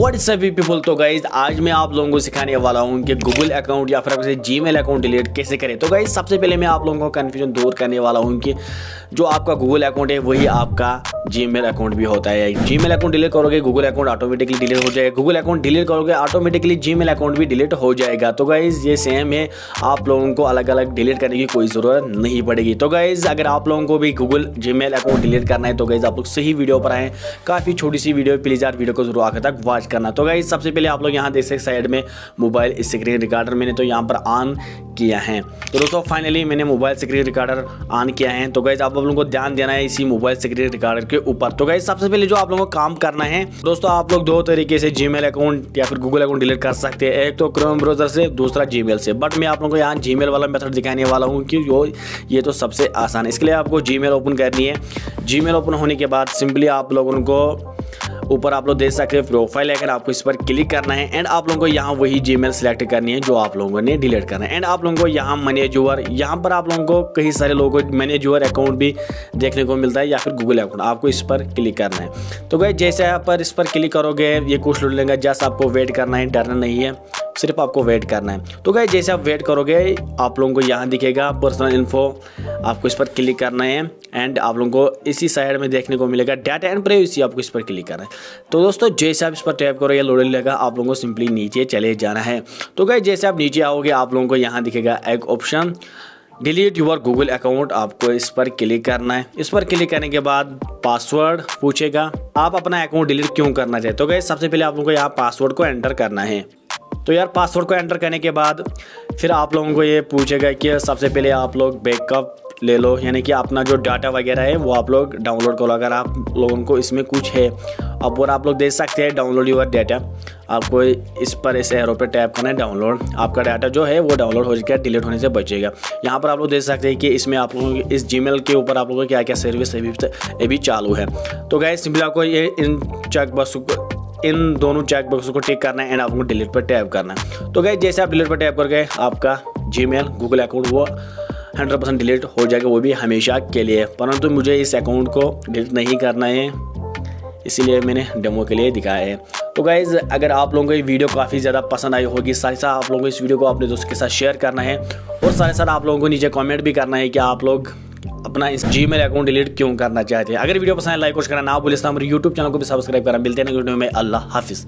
What is अभी people तो guys आज मैं आप लोगों को सिखाने वाला हूँ कि गूगल अकाउंट या फिर आपसे जी अकाउंट डिलीट कैसे करें। तो गाइज़ सबसे पहले मैं आप लोगों को कन्फ्यूज़न दूर करने वाला हूँ कि जो आपका गूगल अकाउंट है, वही आपका जी मेल अकाउंट भी होता है। जी मेल अकाउंट डिलीट करोगे गूगल अकाउंट ऑटोमेटिकली डिलीट हो जाएगा। गूगल अकाउंट डिलीट करोगे ऑटोमेटिकली जी मेल अकाउंट भी डिलीट हो जाएगा। तो गाइज़ ये सेम है। आप लोगों को अलग अलग डिलीट करने की कोई ज़रूरत नहीं पड़ेगी। तो गाइज़ अगर आप लोगों को भी Google Gmail account delete करना है तो गाइज़ आप लोग सही वीडियो पर आए। काफ़ी छोटी सी वीडियो प्लीज़ यार वीडियो को ज़रूर आकर तक वॉच करना। तो गाइज़ सबसे पहले आप लोग यहाँ देख सकते साइड में मोबाइल स्क्रीन रिकॉर्डर मैंने तो यहाँ पर ऑन किया है। तो दोस्तों फाइनली मैंने मोबाइल स्क्रीन रिकॉर्डर ऑन किया है। तो गाइज़ आप लोगों को ध्यान देना है इसी मोबाइल स्क्रीन रिकॉर्डर के ऊपर। तो गाइज़ सबसे पहले जो आप लोगों को काम करना है, दोस्तों, आप लोग दो तरीके से जी अकाउंट या फिर गूगल अकाउंट डिलीट कर सकते हैं। एक तो क्रोम ब्राउज़र से, दूसरा जी से। बट मैं आप लोगों को यहाँ जी वाला मेथड दिखाने वाला हूँ कि जो ये तो सबसे आसान है। इसके लिए आपको जी ओपन करनी है। जी ओपन होने के बाद सिंपली आप लोगों को ऊपर आप लोग देख सकते हैं प्रोफ़ाइल अगर आपको इस पर क्लिक करना है एंड आप लोगों को यहाँ वही जी सेलेक्ट करनी है जो आप लोगों ने डिलीट करना है। एंड आप लोगों को यहाँ मैनेजर यहाँ पर आप लोगों को कई सारे लोगों को मैनेजर अकाउंट भी देखने को मिलता है या फिर गूगल अकाउंट आपको इस पर क्लिक करना है। तो भाई जैसे आप पर इस पर क्लिक करोगे, ये कुछ लूट लेंगे जस्ट आपको वेट करना है, डरना नहीं है। सिर्फ़ आपको वेट करना है। तो गए जैसे आप वेट करोगे, आप लोगों को यहाँ दिखेगा पर्सनल इन्फो आपको इस पर क्लिक करना है एंड आप लोगों को इसी साइड में देखने को मिलेगा डाटा एंड प्राइवेसी आपको इस पर क्लिक करना है। तो दोस्तों, जैसे आप इस पर टैप करोगे लोड लेगा, आप लोगों को सिंपली नीचे चले जाना है। तो गए जैसे आप नीचे आओगे, आप लोगों को यहाँ दिखेगा एक option delete your Google account आपको इस पर क्लिक करना है। इस पर क्लिक करने के बाद पासवर्ड पूछेगा, आप अपना अकाउंट डिलीट क्यों करना चाहते हो? गए सबसे पहले आप लोगों को यहाँ पासवर्ड को एंटर करना है। तो यार पासवर्ड को एंटर करने के बाद फिर आप लोगों को ये पूछेगा कि सबसे पहले आप लोग बैकअप ले लो, यानी कि अपना जो डाटा वगैरह है वो आप लोग डाउनलोड करो। अगर आप लोगों को इसमें कुछ है, अब और आप लोग देख सकते हैं डाउनलोड यूर डाटा आपको इस पर इस एरो पे टैप करना है डाउनलोड आपका डाटा जो है वो डाउनलोड हो जाएगा डिलीट होने से बचेगा। यहाँ पर आप लोग देख सकते हैं कि इसमें आप लोगों इस जी के ऊपर आप लोगों को क्या क्या सर्विस अभी अभी चालू है। तो गए सिंपली आपको ये इन चेक बस इन दोनों चेक बॉक्स को टिक करना है एंड आपको डिलीट पर टैप करना है। तो गए जैसे आप डिलीट पर टैप कर गए आपका जी गूगल अकाउंट वो हंड्रेड परसेंट डिलीट हो जाएगा, वो भी हमेशा के लिए। परंतु मुझे इस अकाउंट को डिलीट नहीं करना है, इसीलिए मैंने डेमो के लिए दिखाया है। तो गाइज़ अगर आप लोगों को ये वीडियो काफ़ी ज़्यादा पसंद आई होगी, साथ ही साथ आप लोगों को इस वीडियो को अपने दोस्तों के साथ शेयर करना है, और साथ ही साथ आप लोगों को नीचे कमेंट भी करना है कि आप लोग अपना इस जी अकाउंट डिलीट क्यों करना चाहते हैं? अगर वीडियो पसंद लाइक कुछ करना ना हमारे यूट्यूब चैनल को भी सब्सक्राइब करना। मिलते हैं वीडियो में। अल्लाह हाफिज़।